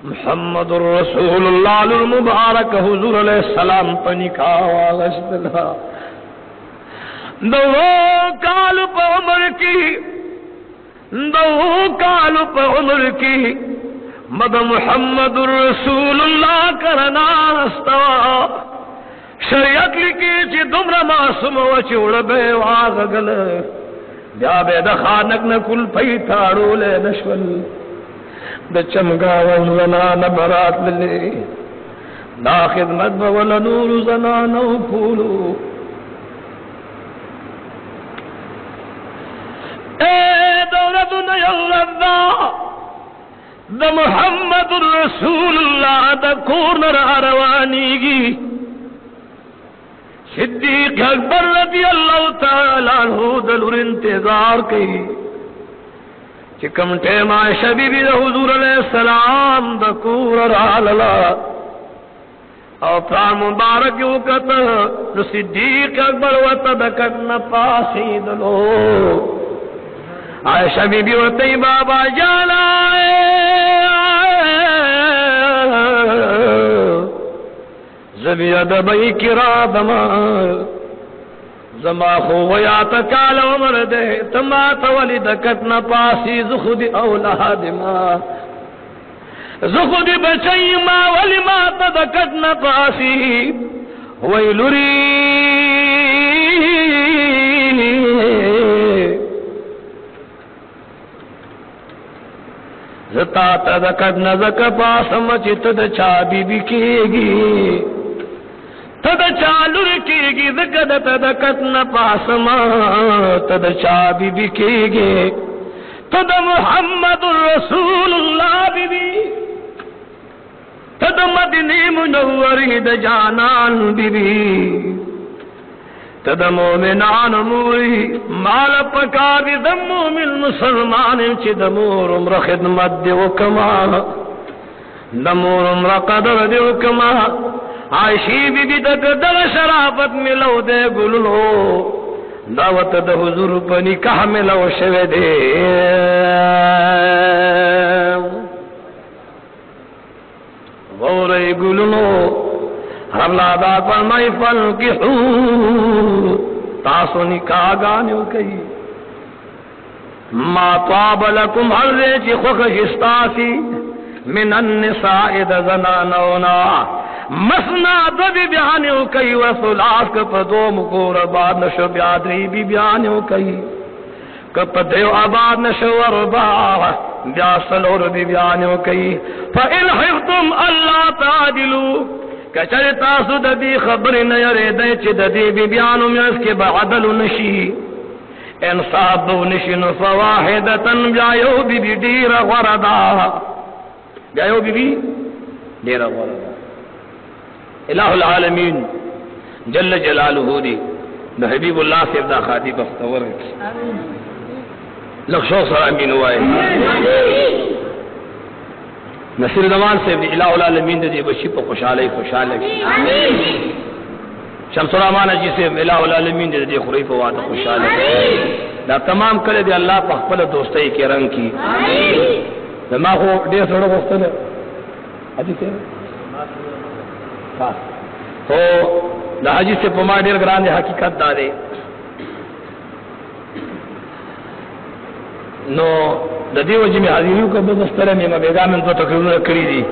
محمد الرسول اللہ المبارک حضور علیہ السلام پا نکاح واغشت اللہ دو کال پا عمر کی دو کال پا عمر کی۔ مد محمد الرسول اللہ کرنا استوا شریعت لکی چی دمرا معصوم و چی اڑبے واغگل بیا بے دا خانک نکل پی تاڑو لے نشول۔ دا چمگا ون زنان برات للے دا خدمت بولا نور زنانو پولو اے دولت نیلدہ دا محمد الرسول اللہ دا کور نر روانیگی صدیق اکبر رضی اللہ تعالی عنہ دلور انتظار کی۔ چکم ٹیم عائشہ بی بی حضور علیہ السلام دا دکور رالالا او پران مبارک یو کتا نو صدیق اکبر و تدکت نپاسی دلو۔ عائشہ بی بی و تی بابا جانا زبی ادبئی کرا دما زما خو ویا تکال عمر دے۔ تما تولی دکت نپاسی زخود اولاد ما زخود بچی ما ولی ما تدکت نپاسی ویلوری۔ زتا تدکت نزک پاسم چی تد چا بی بی کیگی. تد چالو کیگی زکد تدکت نپاسم تد چا بی بی کیگی. تد محمد رسول اللہ بی بی. تد مدنی منوری د جانان بی بی. تد مومنان موری مال پکا دی د مومن مسلمان، چی د مور عمر خدمت دی وکما د مور عمر قدر دی وکما عائشی بی بی تک دغ شرافت ملو دے گلو دعوت د حضور په نکاح ملو شوه دے۔ غور غوري گلو حلادات فرمائی فن کی تاسو نکاح گانیو کئی ما طاب لکم ہر دے چی خوخش استاسی۔ من النساء دا زنانونا مسنا دو بی بیانیو کئی و کپ دو مکور بعد نشو بیادری بی بیانیو کئی کپ دیو آباد نشو اربا بیا سلور بی بیانیو کئی فإن حفتم اللہ تعدلو۔ کچر تاسو د دې خبر نه یری دی چې د دې بی بیانو میاس کې به عدل نشي. انصاف به نشي نو فواحدتن بیا یو بی بی ډیر غردا بیا یو بی بی ډیر غردا الہ العالمین جل جلاله دی. د حبیب الله صاحب دا خاطی بختور لخشو سره امین وای نصیر زمان سے الہ العالمین دے بچی په خوشاله خوشاله شمس الرحمان جی سے الہ العالمین دے خری په واده خوشاله دا تمام کړه دی الله په خپل دوستۍ کې رنگ کی زما خو ډیر سره وختله اځي ته تو دا حاجی سے په ما ډیر ګران دی حقیقت دا دی نو د دې وجه می حاضریو کو به مستره می مبهګا من دوه تقریرونه کړی دي.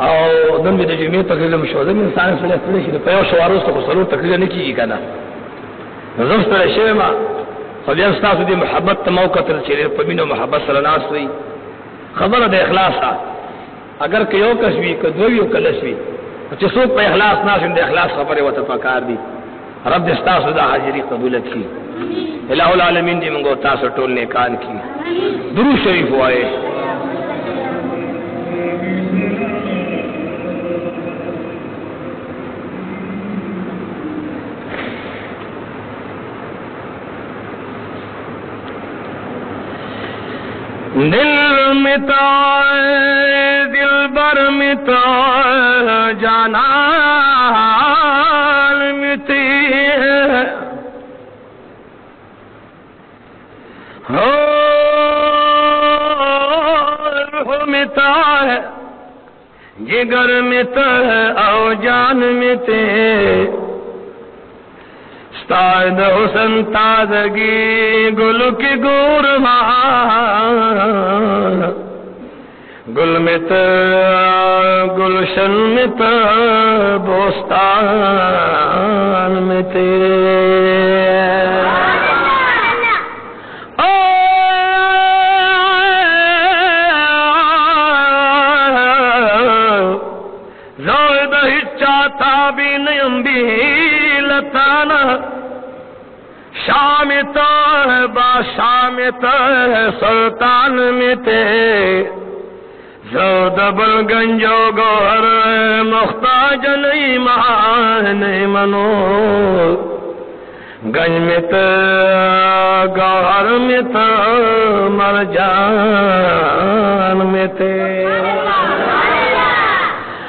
او دمه د جمعې تقریر مشو د انسان سره سره شي په یو شوارو څخه سره تقریر نه کیږي کنه سره شی ما خو بیا تاسو دې محبت ته موقع تر چې په مینه محبت سره ناس وي خبره د اخلاص اگر که یو کس وی که دوی یو کلس وی چې څوک په اخلاص ناشم د اخلاص خبره وته پکار دي. رب دې تاسو د حاضری قبول کړي الہ العالمین دی منگو تاسو ټول نیکان کی۔ درو شریف وائے۔ دل متا دل بر متا جانا ہے۔ جگر متا ہے او جان متے ستاد حسن تازگی گل کی گور گل مت، گلشن مت، بوستان متے بھی نیم بھی لتانا شام تو با شام تو سلطان متے زو دبل گنجو گوہر مختاج نہیں مان منو گنج مت گوہر مت مر جان مت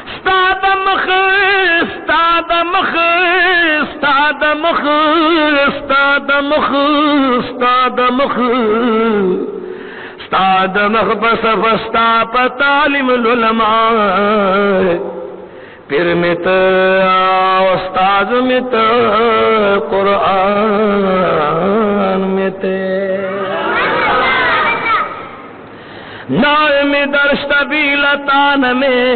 استاد مخ استاد مخ، استاد مخ استاد مخ استاد مخ. استاد مخ بس فستا پتالم العلماء. پھر مت، استاد مت، قرآن مت. نار میں درشت بیلتان میں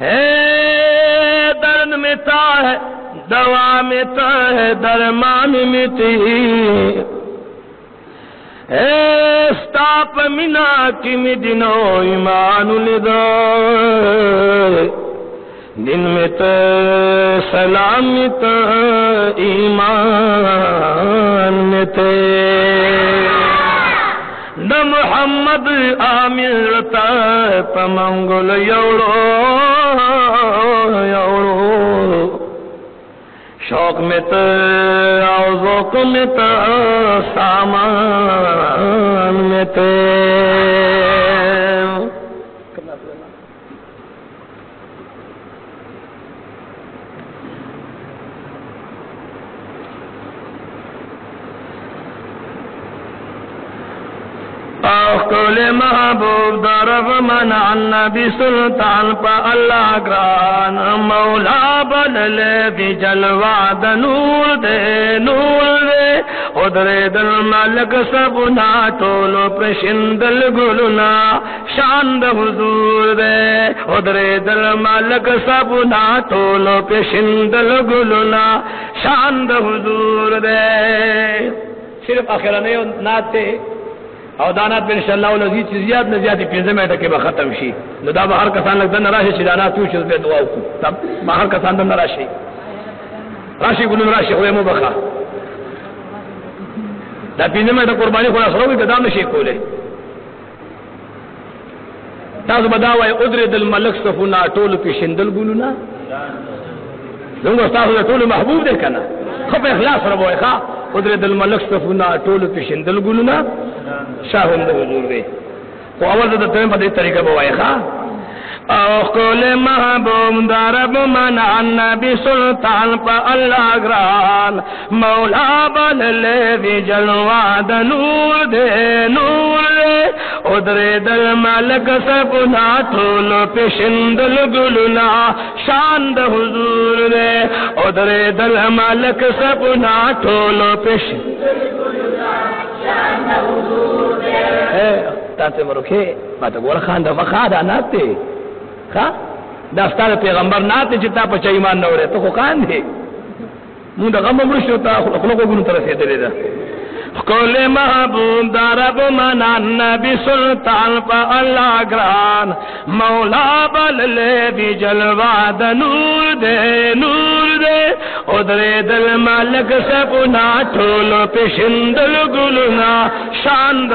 دارشتا ہے درد متا ہے دوا متا ہے درمان متی استاپ منا کی مدنو ایمان لدو دن میں تو سلامت ایمان میں تے د محمد عامر تا پمنگل یوڑو یوڑو شوق میں تو ذوق میں تو سامان میں تو کول محبوب درب من نبی سلطان پا اللہ گران مولا بدل بھی جلوا د نور دے نور دے۔ ادرے دل ملک سب نا ٹولو پرشندل گلنا۔ شاند حضور دے۔ ادرے دل ملک سب نا ٹولو پرشندل گلنا۔ شاند حضور دے۔ صرف اخرانه نات ته او دانات به انشاء الله ولذي چې زیات نه زیات پنځه میټه کې به ختم شي. نو دا به هر کسان لږ نه راشي چې دانات یو چې به دعا وکړو دا ما هر کسان نه راشي. راشي ګلون راشي خو مو بخا دا پنځه میټه قرباني خو سره به دا نشي کوله تاسو بداوي ادره دل ملک صفونا ټول پیشندل ګلونا زموږ تاسو ټول محبوب دي کنه؟ خو په اخلاص سره وای ښا ادره دل ملک صفونا ټول پیشندل ګلونا شاهند حضور دی. خو اول د ته په دې طریقه بوای ښا او قول محبوب درب من نبی سلطان پا اللہ گران مولا بل لے وی جلوا د نور دے نور دے ادرے دل ملک سپنا ٹھول پشندل گلنا شان د حضور دے. ادرے دل ملک سپنا ٹھول پشندل گلنا شان د حضور دے. تاسو مرکه ما ته ګور خان د مخاده نه دا پیغمبر نه ته چې تا په چا ایمان نه وره ته خو خان دی. مونږ د غم مرشو ته خلکو ګونو تر رسیدلې ده. کول محبوب درب منا نبی سلطان پا اللہ گران مولا بل لے بھی جلوا د نور دے نور دے. ادرے دل مالک سے پنا ٹھولو پشندل گلنا شاند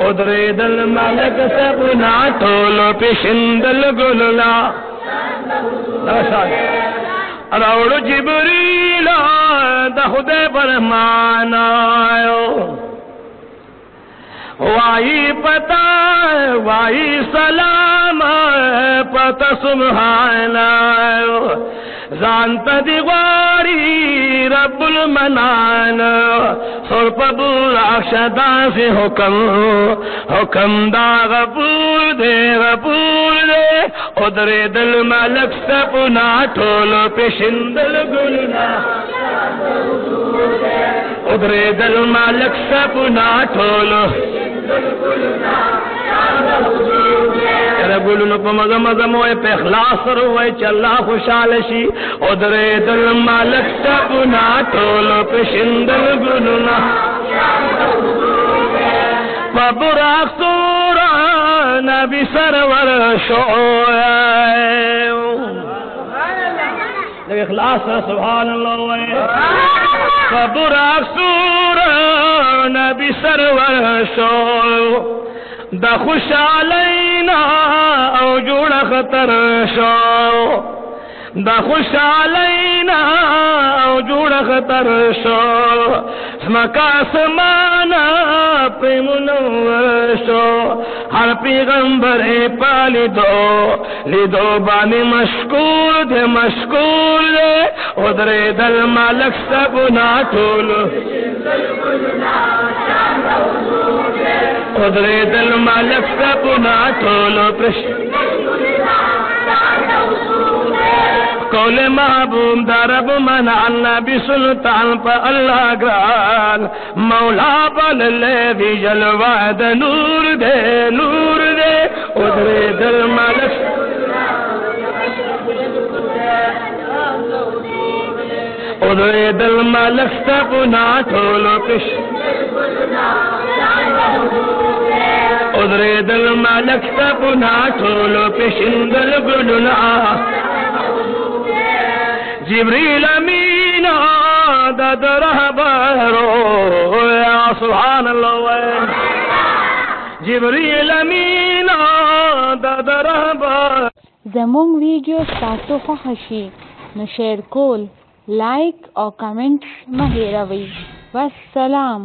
ادرے دل مالک سے ٹولو پشندل گلنا روڑ جبریلا خدے برمان آئو وائی پتا، وائی سلام، پتا سبحان زانت دیواری رب المنان سرپ بورا شدا سے حکم حکم دا غفور دے غفور دے۔ ادرے دل ملک سپنا، ٹھولو پشندل گلنا۔ ادرے دل ملک سپنا، ٹھولو۔ اره ګلونو په مزه مزه مو په اخلاص سره وای چې الله خوشاله شي. او درې دل مالک تبنا ټول په شندل ګلونا پبرا سورا نبی سرور شو د اخلاص سبحان الله پبرا سورا نبی سرور شو د خوشالینا او جوړ خطر شو د خوشالینا او جوړ خطر شو سمکا سمانا پریمونور شو هر پیغمبر پالی دو لیدو بانی مشکور دے مشکور دے۔ ادرے دل مالک سبنا ٹولو ادرے دل مالک سبنا ٹولو پرشن قول محبوب دا رب منع النبی سلطان پا اللہ گران، مولا بل لے بھی جلوہ دا نور دے نور دے ادھرے دل ملک۔ ادھرے دل ملک سپنا ٹھولو کش ادھرے دل ملک سپنا ٹھولو پشندل گلنا جبريل أمينا دد رهبرو يا سبحان الله جبريل أمينا دد رهبر زموږ ویډیو تاسو خوښ شي. نو شیر کول لایک او کمنټ مه هیروئ والسلام